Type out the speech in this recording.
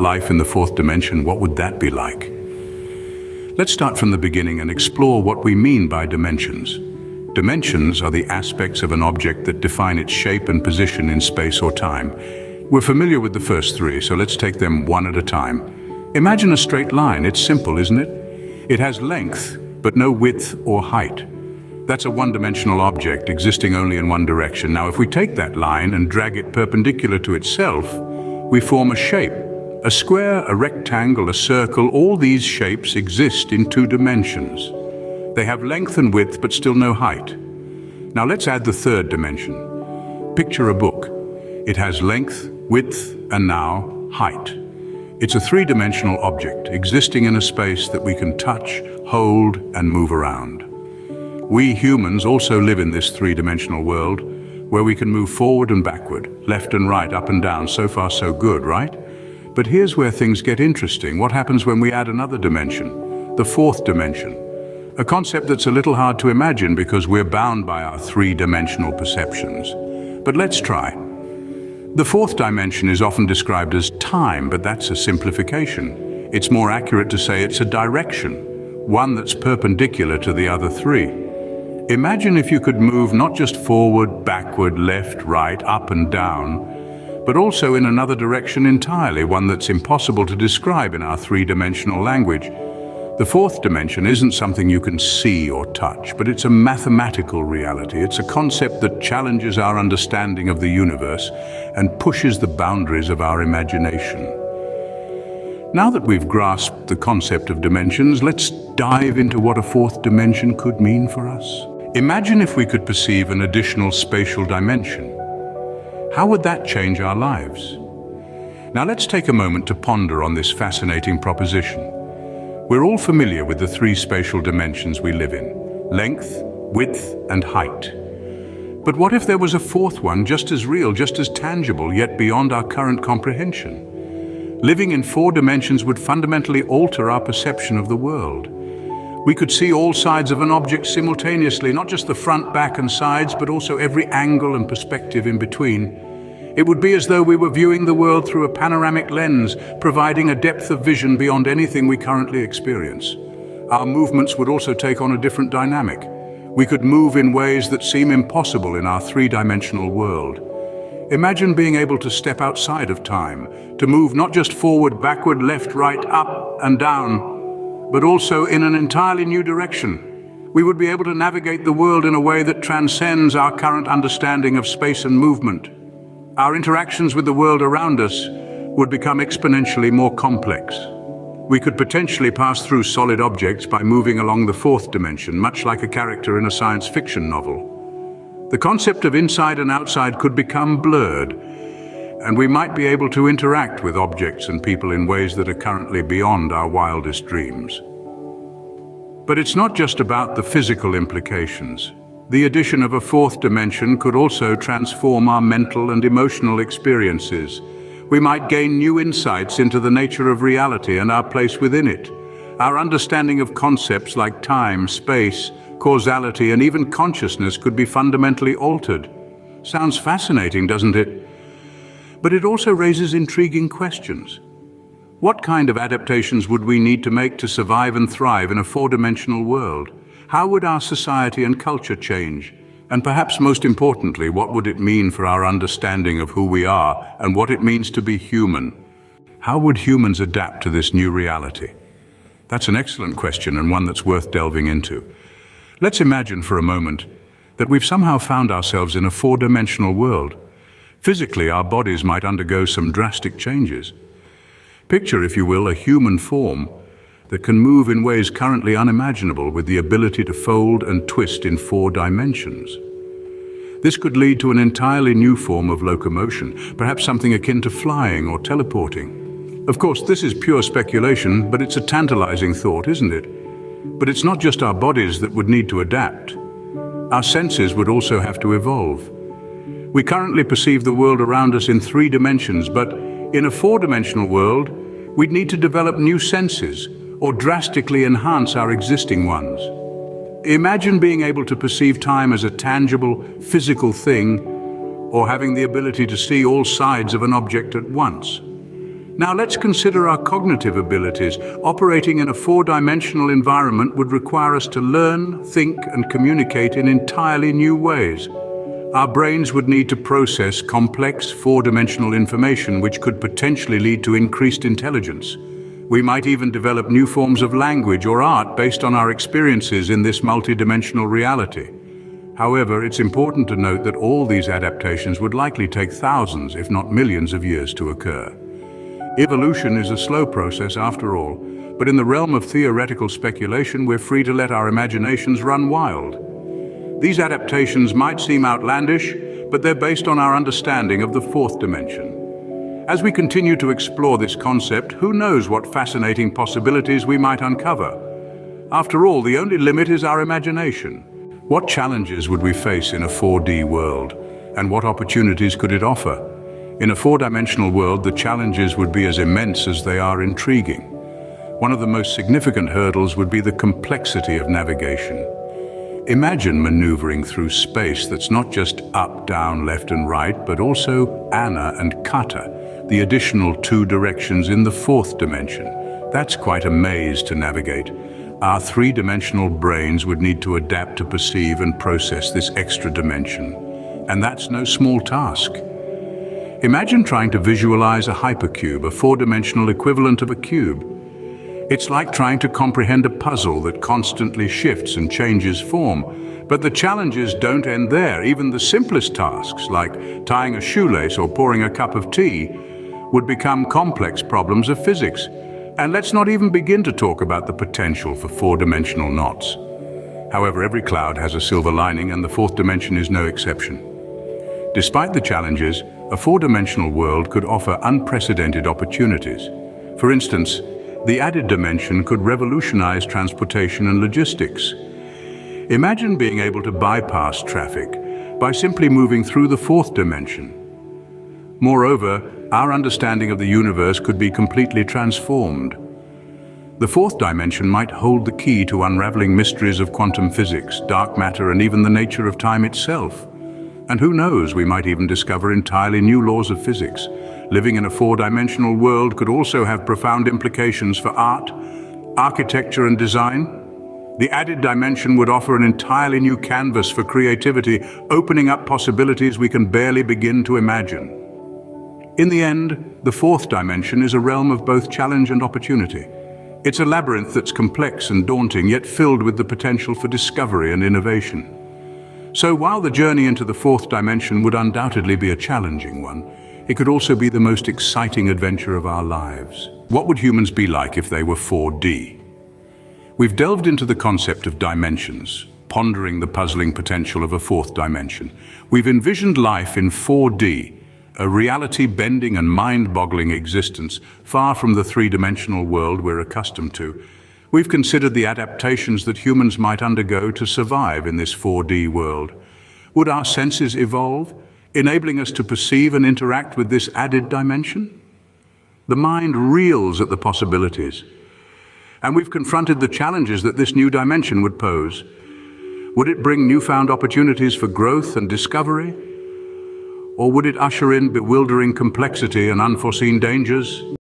life in the fourth dimension, what would that be like? Let's start from the beginning and explore what we mean by dimensions. Dimensions are the aspects of an object that define its shape and position in space or time. We're familiar with the first three, so let's take them one at a time. Imagine a straight line. It's simple, isn't it? It has length, but no width or height. That's a one-dimensional object existing only in one direction. Now, if we take that line and drag it perpendicular to itself, we form a shape. A square, a rectangle, a circle, all these shapes exist in two dimensions. They have length and width, but still no height. Now let's add the third dimension. Picture a book. It has length, width, and now height. It's a three-dimensional object existing in a space that we can touch, hold, and move around. We humans also live in this three-dimensional world where we can move forward and backward, left and right, up and down. So far, so good, right? But here's where things get interesting. What happens when we add another dimension? The fourth dimension. A concept that's a little hard to imagine because we're bound by our three-dimensional perceptions. But let's try. The fourth dimension is often described as time, but that's a simplification. It's more accurate to say it's a direction, one that's perpendicular to the other three. Imagine if you could move not just forward, backward, left, right, up and down, but also in another direction entirely, one that's impossible to describe in our three-dimensional language. The fourth dimension isn't something you can see or touch, but it's a mathematical reality. It's a concept that challenges our understanding of the universe and pushes the boundaries of our imagination. Now that we've grasped the concept of dimensions, let's dive into what a fourth dimension could mean for us. Imagine if we could perceive an additional spatial dimension. How would that change our lives? Now let's take a moment to ponder on this fascinating proposition. We're all familiar with the three spatial dimensions we live in, length, width, and height. But what if there was a fourth one just as real, just as tangible, yet beyond our current comprehension? Living in four dimensions would fundamentally alter our perception of the world. We could see all sides of an object simultaneously, not just the front, back and sides, but also every angle and perspective in between. It would be as though we were viewing the world through a panoramic lens, providing a depth of vision beyond anything we currently experience. Our movements would also take on a different dynamic. We could move in ways that seem impossible in our three-dimensional world. Imagine being able to step outside of time, to move not just forward, backward, left, right, up and down, but also in an entirely new direction. We would be able to navigate the world in a way that transcends our current understanding of space and movement. Our interactions with the world around us would become exponentially more complex. We could potentially pass through solid objects by moving along the fourth dimension, much like a character in a science fiction novel. The concept of inside and outside could become blurred, and we might be able to interact with objects and people in ways that are currently beyond our wildest dreams. But it's not just about the physical implications. The addition of a fourth dimension could also transform our mental and emotional experiences. We might gain new insights into the nature of reality and our place within it. Our understanding of concepts like time, space, causality, and even consciousness could be fundamentally altered. Sounds fascinating, doesn't it? but it also raises intriguing questions. What kind of adaptations would we need to make to survive and thrive in a four-dimensional world? How would our society and culture change? And perhaps most importantly, what would it mean for our understanding of who we are and what it means to be human? How would humans adapt to this new reality? That's an excellent question and one that's worth delving into. Let's imagine for a moment that we've somehow found ourselves in a four-dimensional world Physically, our bodies might undergo some drastic changes. Picture, if you will, a human form that can move in ways currently unimaginable with the ability to fold and twist in four dimensions. This could lead to an entirely new form of locomotion, perhaps something akin to flying or teleporting. Of course, this is pure speculation, but it's a tantalizing thought, isn't it? But it's not just our bodies that would need to adapt. Our senses would also have to evolve. We currently perceive the world around us in three dimensions, but in a four-dimensional world, we'd need to develop new senses or drastically enhance our existing ones. Imagine being able to perceive time as a tangible, physical thing, or having the ability to see all sides of an object at once. Now let's consider our cognitive abilities. Operating in a four-dimensional environment would require us to learn, think and communicate in entirely new ways. Our brains would need to process complex four-dimensional information which could potentially lead to increased intelligence. We might even develop new forms of language or art based on our experiences in this multidimensional reality. However, it's important to note that all these adaptations would likely take thousands, if not millions of years to occur. Evolution is a slow process after all, but in the realm of theoretical speculation, we're free to let our imaginations run wild. These adaptations might seem outlandish, but they're based on our understanding of the fourth dimension. As we continue to explore this concept, who knows what fascinating possibilities we might uncover? After all, the only limit is our imagination. What challenges would we face in a 4D world, and what opportunities could it offer? In a four-dimensional world, the challenges would be as immense as they are intriguing. One of the most significant hurdles would be the complexity of navigation. Imagine maneuvering through space that's not just up, down, left and right, but also ana and kata, the additional two directions in the fourth dimension. That's quite a maze to navigate. Our three-dimensional brains would need to adapt to perceive and process this extra dimension. And that's no small task. Imagine trying to visualize a hypercube, a four-dimensional equivalent of a cube. It's like trying to comprehend a puzzle that constantly shifts and changes form. But the challenges don't end there. Even the simplest tasks, like tying a shoelace or pouring a cup of tea, would become complex problems of physics. And let's not even begin to talk about the potential for four-dimensional knots. However, every cloud has a silver lining and the fourth dimension is no exception. Despite the challenges, a four-dimensional world could offer unprecedented opportunities. For instance, the added dimension could revolutionize transportation and logistics. Imagine being able to bypass traffic by simply moving through the fourth dimension. Moreover, our understanding of the universe could be completely transformed. The fourth dimension might hold the key to unraveling mysteries of quantum physics, dark matter and even the nature of time itself. And who knows, we might even discover entirely new laws of physics. Living in a four-dimensional world could also have profound implications for art, architecture and design. The added dimension would offer an entirely new canvas for creativity, opening up possibilities we can barely begin to imagine. In the end, the fourth dimension is a realm of both challenge and opportunity. It's a labyrinth that's complex and daunting, yet filled with the potential for discovery and innovation. So while the journey into the fourth dimension would undoubtedly be a challenging one, it could also be the most exciting adventure of our lives. What would humans be like if they were 4D? We've delved into the concept of dimensions, pondering the puzzling potential of a fourth dimension. We've envisioned life in 4D, a reality-bending and mind-boggling existence far from the three-dimensional world we're accustomed to. We've considered the adaptations that humans might undergo to survive in this 4D world. Would our senses evolve, enabling us to perceive and interact with this added dimension? The mind reels at the possibilities, and we've confronted the challenges that this new dimension would pose. Would it bring newfound opportunities for growth and discovery? Or would it usher in bewildering complexity and unforeseen dangers?